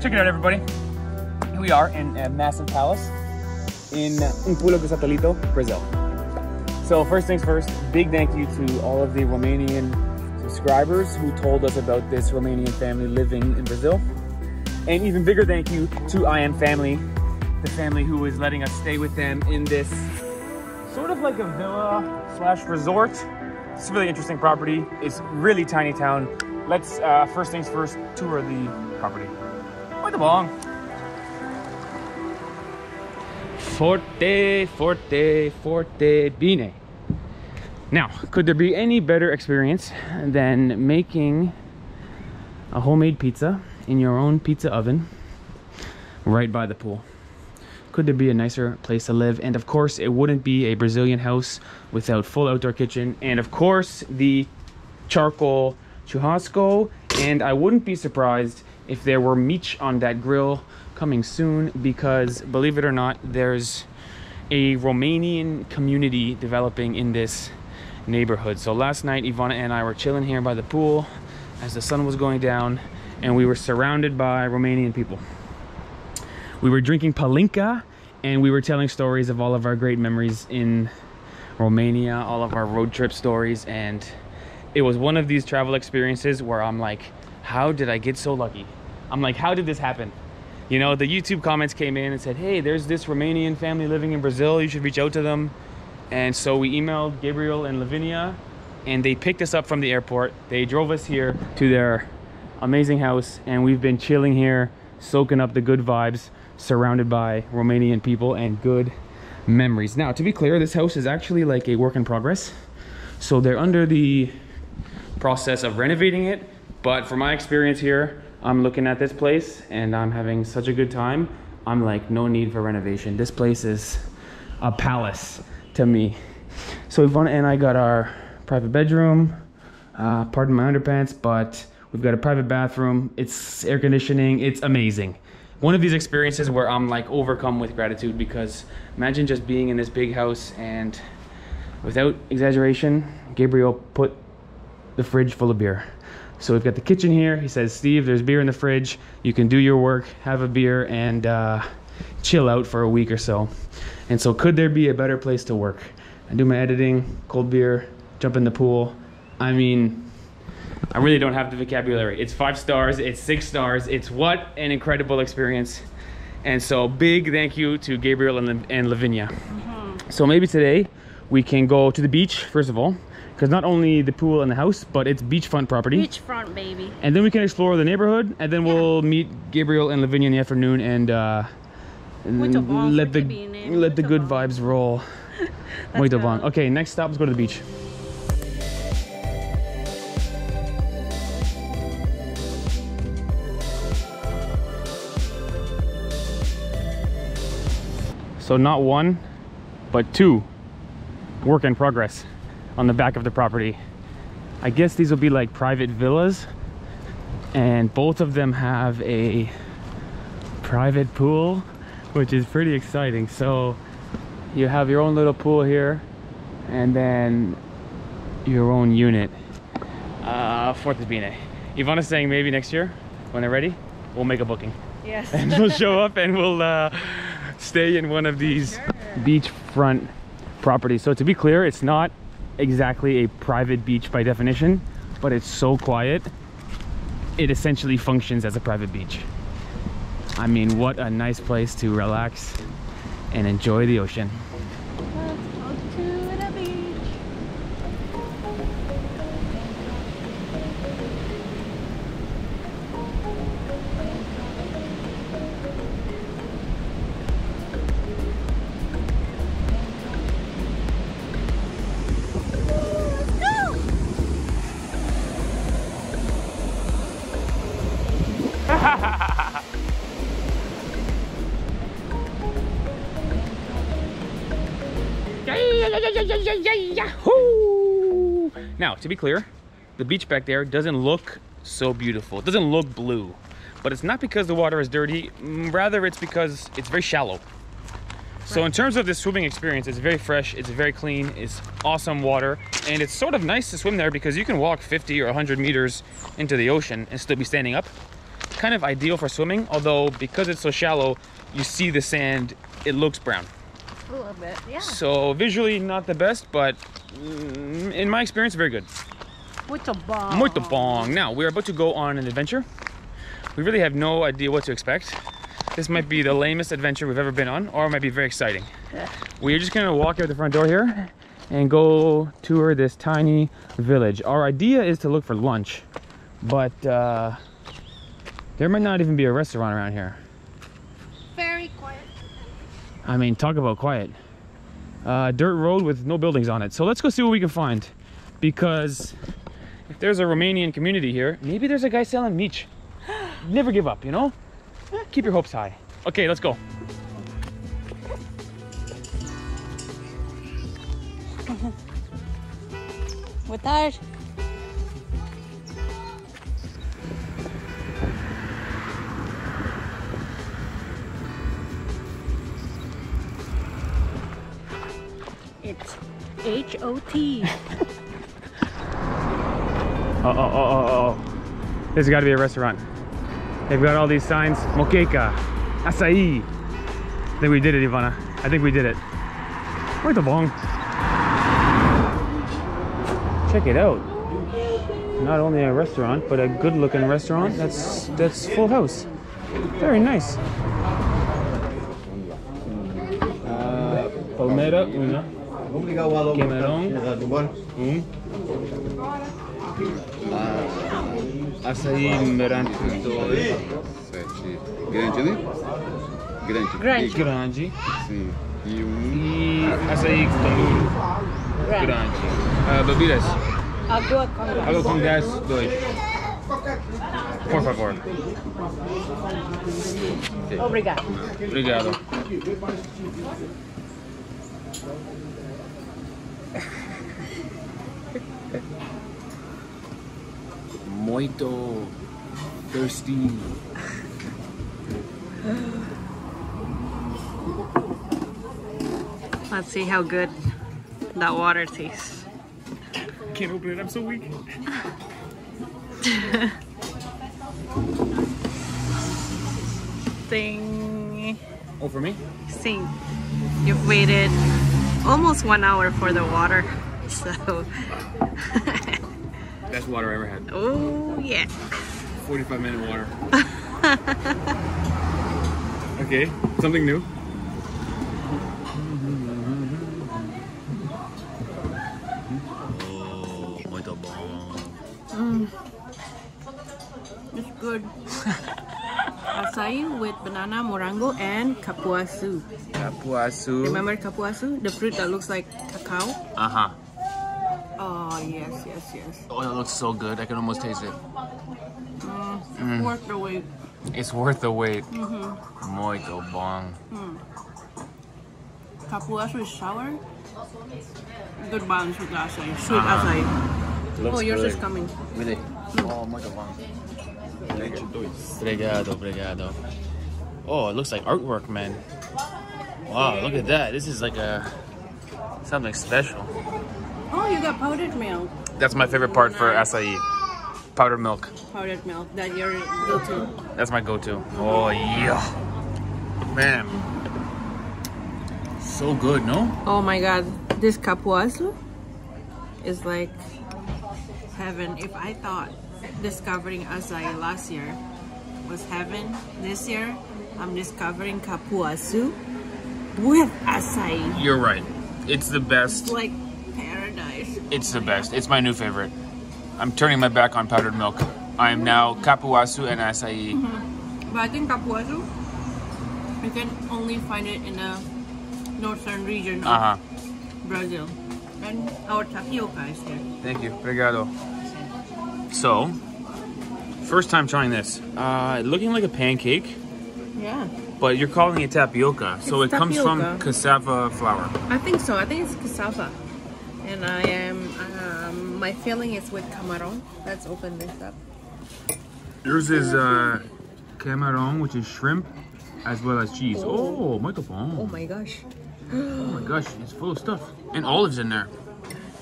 Check it out, everybody. Here we are in a massive palace in Umpulo Satolito, Brazil. So first things first, big thank you to all of the Romanian subscribers who told us about this Romanian family living in Brazil. And even bigger thank you to I Am Family, the family who is letting us stay with them in this sort of like a villa slash resort. It's a really interesting property. It's really tiny town. Let's, uh, first things first, tour the property. Muito bom. Forte, forte, forte, bene. Now, could there be any better experience than making a homemade pizza in your own pizza oven right by the pool? Could there be a nicer place to live? And of course, it wouldn't be a Brazilian house without full outdoor kitchen. And of course, the charcoal churrasco. And I wouldn't be surprised if there were meat on that grill coming soon because believe it or not, there's a Romanian community developing in this neighborhood. So last night, Ivana and I were chilling here by the pool as the sun was going down and we were surrounded by Romanian people. We were drinking palinka and we were telling stories of all of our great memories in Romania, all of our road trip stories. And it was one of these travel experiences where I'm like, how did I get so lucky? I'm like, how did this happen? You know, the YouTube comments came in and said, hey, there's this Romanian family living in Brazil. You should reach out to them. And so we emailed Gabriel and Lavinia and they picked us up from the airport. They drove us here to their amazing house and we've been chilling here, soaking up the good vibes, surrounded by Romanian people and good memories. Now, to be clear, this house is actually like a work in progress. So they're under the process of renovating it. But from my experience here, I'm looking at this place and I'm having such a good time. I'm like, no need for renovation. This place is a palace to me. So Ivana and I got our private bedroom, uh, pardon my underpants, but we've got a private bathroom. It's air conditioning. It's amazing. One of these experiences where I'm like overcome with gratitude because imagine just being in this big house and without exaggeration, Gabriel put the fridge full of beer. So we've got the kitchen here. He says, Steve, there's beer in the fridge. You can do your work, have a beer, and uh, chill out for a week or so. And so could there be a better place to work? I do my editing, cold beer, jump in the pool. I mean, I really don't have the vocabulary. It's five stars, it's six stars. It's what an incredible experience. And so big thank you to Gabriel and, and Lavinia. Mm -hmm. So maybe today we can go to the beach, first of all, because not only the pool and the house, but it's beachfront property. Beachfront, baby. And then we can explore the neighborhood, and then yeah. we'll meet Gabriel and Lavinia in the afternoon, and uh, let the let the good vibes roll. Muito bom. Okay, next stop is go to the beach. So not one, but two work in progress on the back of the property. I guess these will be like private villas and both of them have a private pool, which is pretty exciting. So you have your own little pool here and then your own unit. Uh, Forte Bene. Ivana's saying maybe next year when they're ready, we'll make a booking. Yes. and we'll show up and we'll uh, stay in one of these sure. beachfront properties. So to be clear, it's not exactly a private beach by definition, but it's so quiet, it essentially functions as a private beach. I mean, what a nice place to relax and enjoy the ocean. Now, to be clear, the beach back there doesn't look so beautiful. It doesn't look blue, but it's not because the water is dirty. Mm, rather, it's because it's very shallow. So in terms of the swimming experience, it's very fresh, it's very clean, it's awesome water, and it's sort of nice to swim there because you can walk 50 or 100 meters into the ocean and still be standing up. kind of ideal for swimming, although because it's so shallow, you see the sand, it looks brown. A little bit, yeah. So visually not the best, but mm, in my experience, very good. Muito bom. Muito bom. Now, we're about to go on an adventure. We really have no idea what to expect. This might be the lamest adventure we've ever been on, or it might be very exciting. We're just gonna walk out the front door here and go tour this tiny village. Our idea is to look for lunch, but uh, there might not even be a restaurant around here. I mean, talk about quiet. Uh, dirt road with no buildings on it. So let's go see what we can find. Because if there's a Romanian community here, maybe there's a guy selling meat. Never give up, you know? Keep your hopes high. Okay, let's go. Boa tarde. It's H O T. Oh, oh, oh, oh, oh. There's got to be a restaurant. They've got all these signs. Moqueca, acai. I think we did it, Ivana. I think we did it. Wait the bong. Check it out. Not only a restaurant, but a good-looking restaurant. That's that's full house. Very nice. Uh, Palmeira, una. Obrigado, Alô. Camarão. Tudo bom? Um. Açaí merante dois. Sete. Grande, né? Grande. Grande. Grande. Sim. E um. E açaí também grande. Ah, bebidas. Água com Água com gás, dois. Por favor. Obrigado. Obrigado. Muito thirsty. Let's see how good that water tastes. Can't open it, I'm so weak. Thing. Oh, for me? Sing. You've waited almost one hour for the water. So, Best water I ever had. oh yeah. 45 minute water. okay, something new. Banana, morango, and cupuaçu. Cupuaçu. Remember cupuaçu? The fruit that looks like cacao? Uh huh. Oh, yes, yes, yes. Oh, that looks so good. I can almost taste it. Mm. Worth the wait. It's worth the wait. Muito bom. Cupuaçu is sour. Good balance with the acai. Sweet Uh-huh. acai. Looks Oh, yours good. is coming. Really? Oh, muito bom. Obrigado, obrigado. Oh, it looks like artwork, man. Wow, look at that. This is like a something special. Oh, you got powdered milk. That's my favorite part for acai. Powdered milk. Powdered milk that you're go-to. That's my go-to. Oh yeah, man. So good, no? Oh my god, this cupuaçu is like heaven. If I thought discovering acai last year was heaven, this year I'm discovering cupuaçu with acai. You're right. It's the best. It's like paradise. It's the best. It's my new favorite. I'm turning my back on powdered milk. I am now cupuaçu and acai. But I think cupuaçu, you can only find it in the northern region of Uh huh. Brazil. And our tapioca is here. Thank you. Obrigado. So, first time trying this. Uh, looking like a pancake, Yeah. but you're calling it tapioca. So It's it comes from cassava flour. I think so. I think it's cassava. And I am, um, my filling is with camarón. Let's open this up. Yours is uh, camarón, which is shrimp, as well as cheese. Oh, muito bom. Oh my gosh. Oh my gosh, it's full of stuff. And olives in there.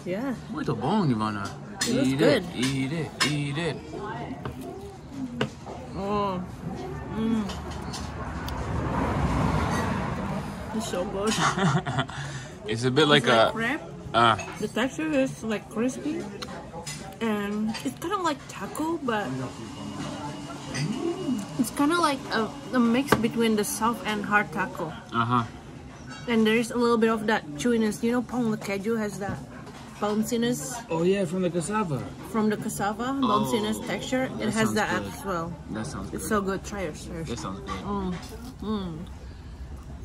Yeah. Bom, Ivana. It eat good. it, eat it, eat it. Oh. Mm. It's so good. it's a bit like it's like a. crab. Uh, The texture is like crispy, and it's kind of like taco, but it's kind of like a, a mix between the soft and hard taco. uh huh. And there's a little bit of that chewiness. You know, pong keju has that bounciness Oh yeah, from the cassava. from the cassava, bounciness Oh, texture. It has that good. as well. That sounds It's so good. Try yours. Try yours. That sounds good. Mm. Mm.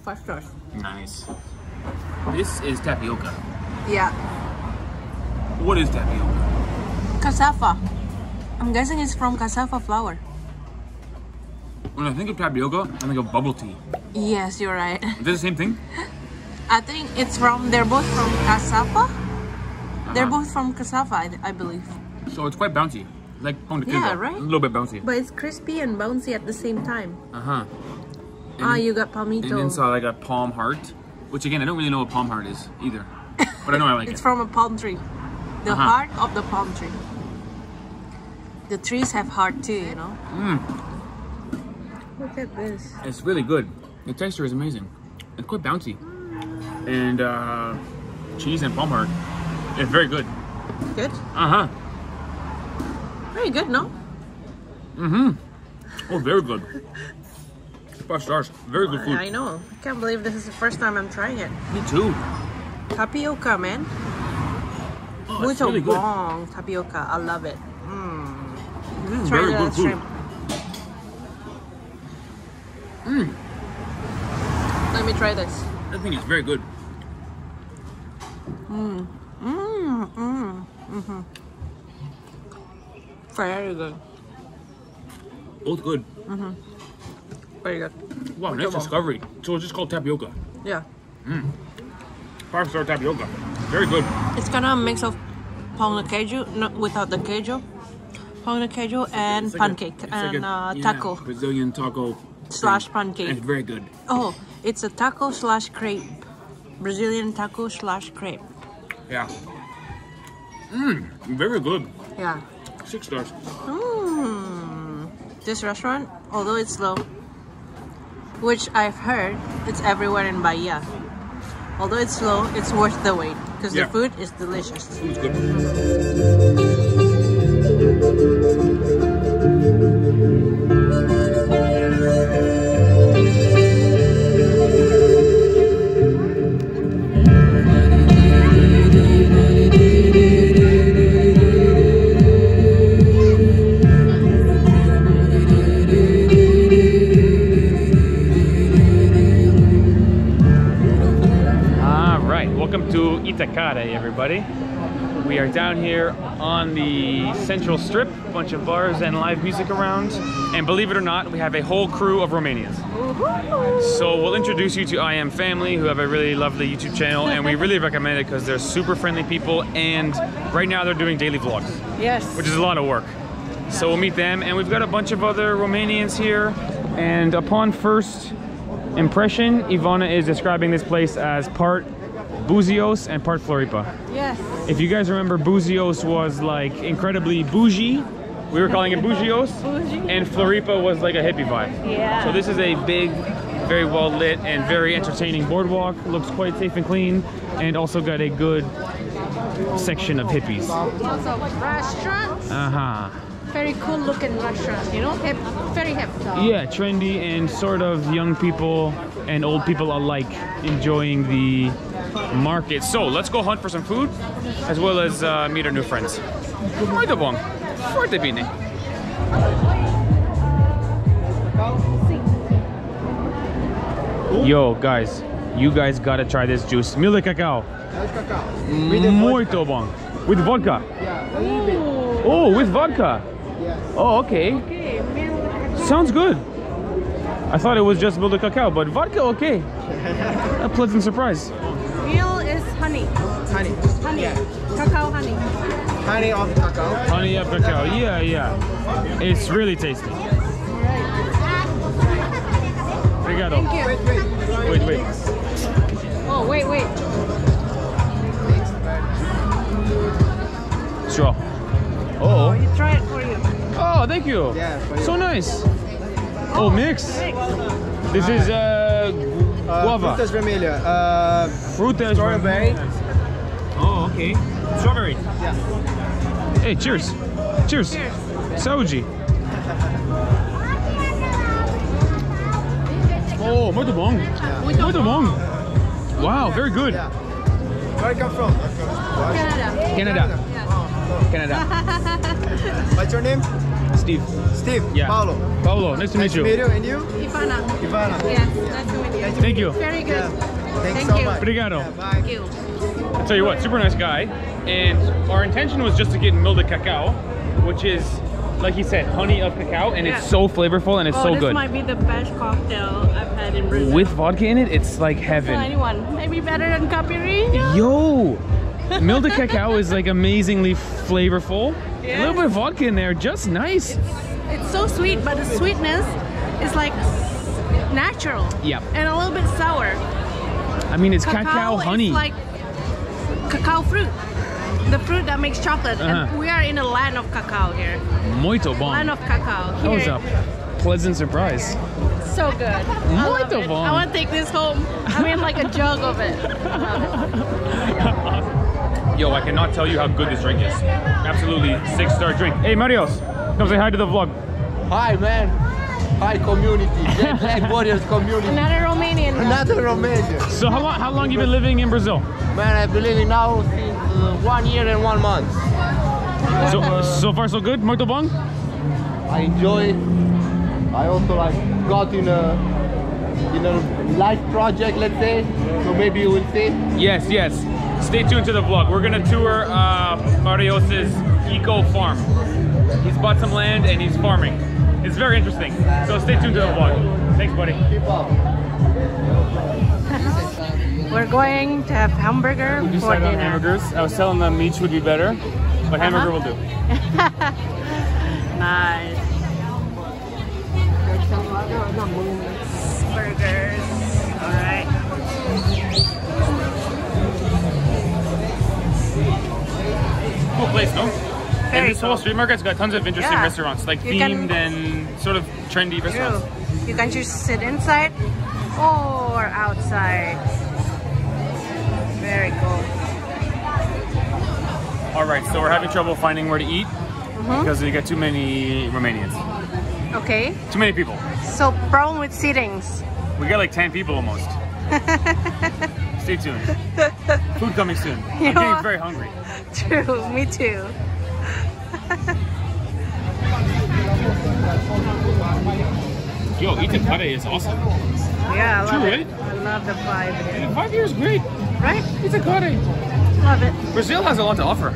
Five stars. Nice. This is tapioca. Yeah. What is tapioca? Cassava. I'm guessing it's from cassava flour. When I think of tapioca, I think of bubble tea. Yes, you're right. Is this the same thing? I think it's from, they're both from cassava. They're Uh-huh. both from cassava, I, I believe. So it's quite bouncy. Like pong de Yeah, right? A little bit bouncy. But it's crispy and bouncy at the same time. Uh huh. ah, you got palmito. And inside I got palm heart, which again I don't really know what palm heart is either, but I know I like It's it. It's from a palm tree. The Uh-huh. heart of the palm tree. The trees have heart too, you know? Mm. Look at this. It's really good. The texture is amazing. It's quite bouncy, and uh, cheese and palm heart. It's very good. Good? Uh huh. Very good, no? Mm-hmm. Oh, very good. Five stars. Very good food. I know. I can't believe this is the first time I'm trying it. Me too. Tapioca, man. Oh, Mucho really good. bong tapioca. I love it. Mm. Try very good food. shrimp. Mm. Let me try this. I think it's very good. Mmm. Mmm. Mmm. Mm-hmm. Very good. Both good. Very good. Wow, nice discovery. So it's just called tapioca. Yeah. Mm. Five star tapioca. Very good. It's kind of a mix of pão de queijo, not without the queijo. Pão de queijo and like pancake it's and like a- uh, yeah, taco Brazilian taco. slash thing. pancake. It's very good. Oh, it's a taco slash crepe. Brazilian taco slash crepe. Yeah. Mmm, very good. Yeah. Six stars. Mmm. This restaurant, although it's low, which I've heard it's everywhere in Bahia. Although it's slow, it's worth the wait because Yeah. the food is delicious. Food's good. Itacare, everybody. We are down here on the Central Strip, bunch of bars and live music around. And believe it or not, we have a whole crew of Romanians. So we'll introduce you to I Am Family, who have a really lovely YouTube channel, and we really recommend it because they're super friendly people. And right now they're doing daily vlogs, Yes. which is a lot of work. So we'll meet them, and we've got a bunch of other Romanians here. And upon first impression, Ivana is describing this place as part Buzios and part Floripa. Yes. If you guys remember, Buzios was like incredibly bougie. We were calling it Bugios. Bougie. And Floripa was like a hippie vibe. Yeah. So this is a big, very well lit and very entertaining boardwalk. Looks quite safe and clean. And also got a good section of hippies. Lots of restaurants, Uh-huh. very cool looking restaurants, you know, hip, very hip. Yeah, trendy and sort of young people and old people alike enjoying the market. So let's go hunt for some food as well as uh, meet our new friends. Muito bom. Forte bene. Yo, guys, you guys gotta try this juice. Mil de cacao. Muito bom. With vodka. Oh, with vodka. Oh, okay. Sounds good. I thought it was just milk cacao, but vodka, okay. A pleasant surprise. Meal is honey, Honey. honey, Yeah. cacao honey. Honey of cacao. Honey up cacao, yeah, yeah. It's really tasty. Obrigado. Thank you. Wait, wait. Wait, wait. Oh, wait, wait. Sure. Oh, Oh, you try it for you. oh, thank you. Yeah, for you. So nice. Oh, mix. This is Uh, guava. Frutas vermelha. Uh, Frutas. Strawberry. Oh, okay. Strawberry. yeah. Hey, cheers. Cheers. Saúde. Oh, muito bom. Muito bom. Wow, very good. Yeah. Where you come from? Canada. Canada. Oh, Canada. What's your name? Steve. Steve. Yeah. Paulo. Paulo, nice to meet Nice to you. meet you. And you? Ivana. Ivana. Yes, nice to meet you. Thank you. Very good. Yeah. Thanks Thank so you. much. Obrigado. Yeah, bye. Thank you. I'll tell you what, super nice guy. And our intention was just to get milk cacao, which is, like he said, honey of cacao, and Yeah. it's so flavorful and it's oh, so good. this might be the best cocktail I've had in Brazil. With vodka in it, it's like Tell heaven. anyone, maybe better than caipirinha. Yo! Milk de cacao is like amazingly flavorful. A little bit of vodka in there, just nice. It's so sweet, but the sweetness is like natural. Yep. And a little bit sour. I mean, it's cacao, is honey. like cacao fruit. The fruit that makes chocolate. Uh-huh. And we are in a land of cacao here. Muito bom. Land of cacao. That was a pleasant surprise. So good. I love Muito it. bom. I want to take this home. I mean, like a jug of it. Yo, I cannot tell you how good this drink is. Absolutely six star drink. Hey, Marios, come say hi to the vlog. Hi, man. Hi, community. Black, Black Warriors community. Another Romanian. guy. Another Romanian. So how long, how long you been living in Brazil? Man, I've been living now since uh, one year and one month. So, so far so good, muito bom? I enjoy it. I also like got in a in a life project, let's say. So maybe you will see. Yes, yes. Stay tuned to the vlog. We're gonna tour uh, Marios's eco farm. He's bought some land and he's farming. It's very interesting. So stay tuned to the vlog. Thanks, buddy. We're going to have hamburger We for decided on dinner. hamburgers. I was telling them uh, each would be better, but uh-huh. hamburger will do. Nice. Burgers. All right. Cool place, no? And this whole street market's got tons of interesting Yeah. restaurants, like You can- themed and sort of trendy True. restaurants. You can just sit inside or outside. Very cool. All right, so we're having trouble finding where to eat Mm-hmm. because we got too many Romanians. Okay. Too many people. So problem with sittings. We got like 10 people almost. Stay tuned. Food coming soon. I'm getting very hungry. True. Me too. Yo, Itacare is awesome. Yeah, I love True, it. right? I love the vibe here. Five years great. Right? It's a pare. Love it. Brazil has a lot to offer.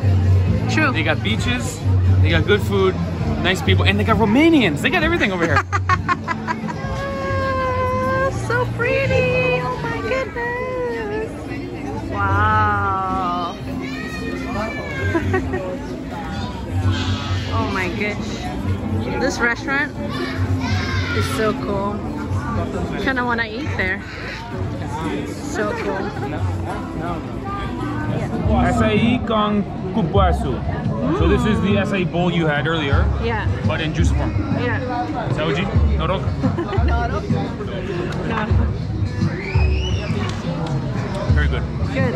True. They got beaches, they got good food, nice people, and they got Romanians. They got everything over here. So pretty. Oh my goodness. Wow. Oh. This restaurant is so cool. Kinda wanna eat there. So cool. Açaí con cupuaçu. So this is the acai bowl you had earlier, Yeah, but in juice form. yeah. Saúde, norok. No, Very good. good.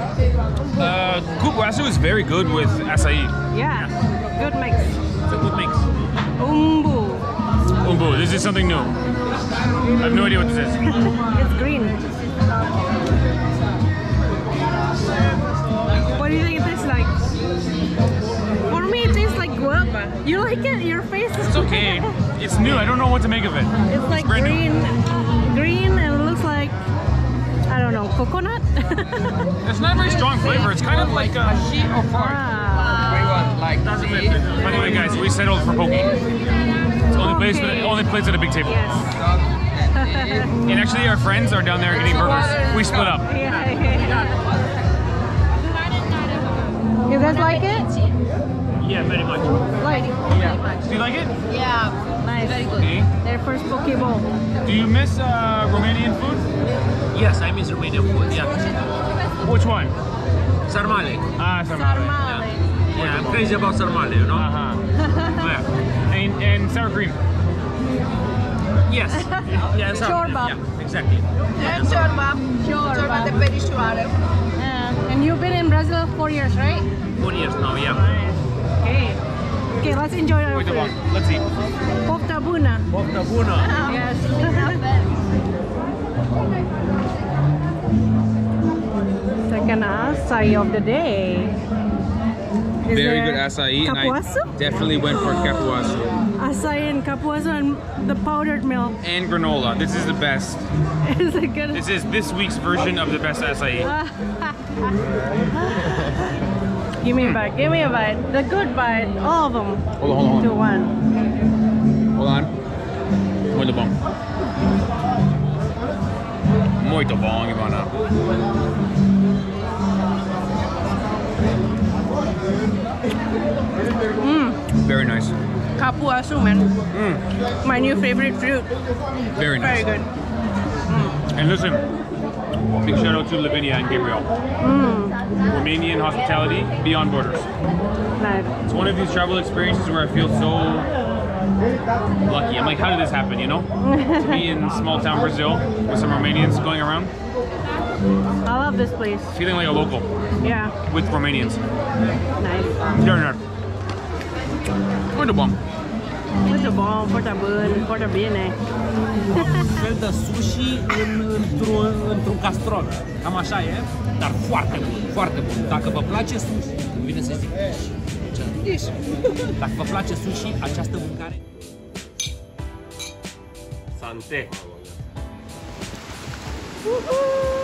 Uh, cupuaçu is very good with acai. Yeah, good mix. It's good mix. Umbu. Umbu, this is something new. I have no idea what this is. It's green. What do you think it tastes like? For me, it tastes like guava. You like it? Your face is It's okay. It's new. I don't know what to make of it. It's like new. green, green, and it looks like I don't know, coconut. It's not a very strong flavor. It's kind of like a. ah, like By the way, guys, we settled for poke. It's only place, Okay. only place at a big table. yes. And actually, our friends are down there getting burgers. We split up. Yeah, yeah. You guys like it? Yeah, very much. Like, Do you like it? Yeah. nice. Very good. Okay. Their first poke bowl. Do you miss uh, Romanian food? Yes, I miss Romanian food. Yeah, Which one? sarmale. Ah, sarmale. Sarmale. Yeah, I'm crazy about sarmale. You know. Uh-huh. yeah. And, and sour cream. Yes. yeah, sorry. Chorba. Yeah, exactly. And chorba. Chorba. de perișoară. Uh, and you've been in Brazil four years, right? Four years now, yeah. Okay. Okay, let's enjoy our Uite, bun. food. Let's eat. Pofta bună. Poftă bună! Yes. Second acai of the day. Very good acai. and I definitely went for cupuaçu. Acai and cupuaçu and the powdered milk. And granola. This is the best. Is it good? This is this week's version of the best acai. Give me a bite. Give me a bite. The good bite. All of them. Hold on, hold on, To hold on. one. Hold on. Muito bom. Muito bom, Ivana. Mm. Very nice. Cupuaçu, man. Mm. My new favorite fruit. Very nice. Very good. Mm. And listen, big shout out to Lavinia and Gabriel. Romanian hospitality beyond borders. Nice. It's one of these travel experiences where I feel so lucky. I'm like, how did this happen, you know? to be in small town Brazil with some Romanians going around, I love this place. feeling like a local Yeah. with Romanians. Nice. Very nice. Muito bom. Foarte bun, foarte bun, foarte bine. Un fel de sushi în, într-un, într-un castrol. Cam așa e, dar foarte bun, foarte bun. Dacă vă place sushi, îmi vine să zic dish. Dacă vă place sushi, această mâncare... Sante! Woohoo!